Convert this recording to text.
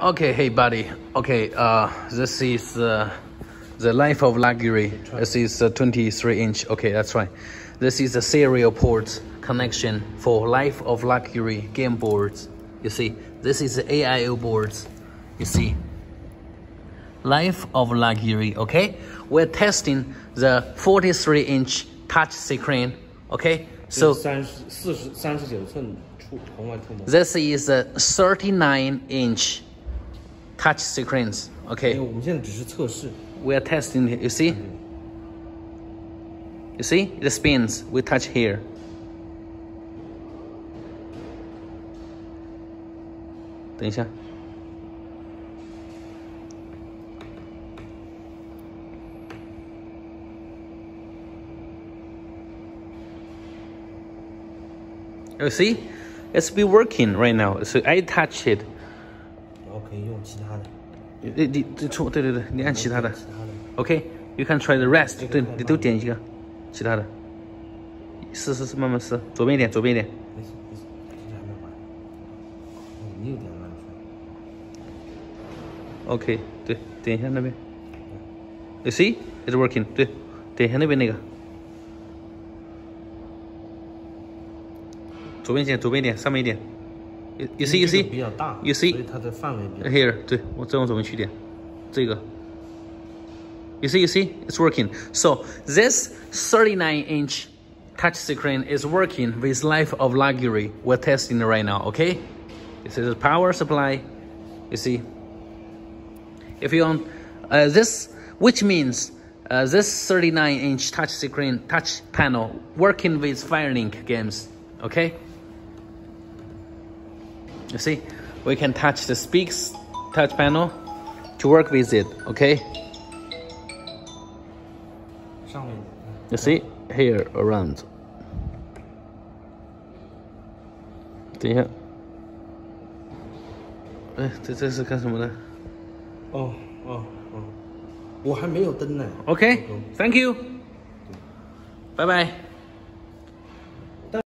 Okay, hey buddy. Okay, uh, this is uh, the life of luxury. This is a 23 inch. Okay, that's right. This is a serial port connection for life of luxury game boards. You see, this is the AIO boards. You see, life of luxury. Okay, we're testing the 43 inch touch screen. Okay, so this is a 39 inch touch screens. 因为 Okay, 我们现在只是测试， we are testing it. You see? You see? It spins. We touch here. Wait. You see? It's be working right now. So I touch it. 你你你出对对对，你按其他的。其他的。OK, you can try the rest. 对，你都点一个，其他的。试试试，慢慢试，左边一点，左边一点。没事没事，这还没完。你又点慢说。OK，对，点一下那边。You see, it's working. 对，点一下那边那个。左边一点，左边一点，上面一点。you see you see 比较大，you see 所以它的范围比较 here 对我这种怎么取点？这个 you see you see it's working. So this 39 inch touch screen is working with life of luxury. We're testing it right now. Okay, this is a power supply. You see, if you want uh, this, which means. Uh, this 39 inch touch screen touch panel working with Fire Link games okay You see, we can touch the speaks touch panel to work with it, okay? 上面 You see here around. 等一下，哎，这这是干什么的哦哦哦，我还没有灯呢。 ？OK, thank you. Bye bye.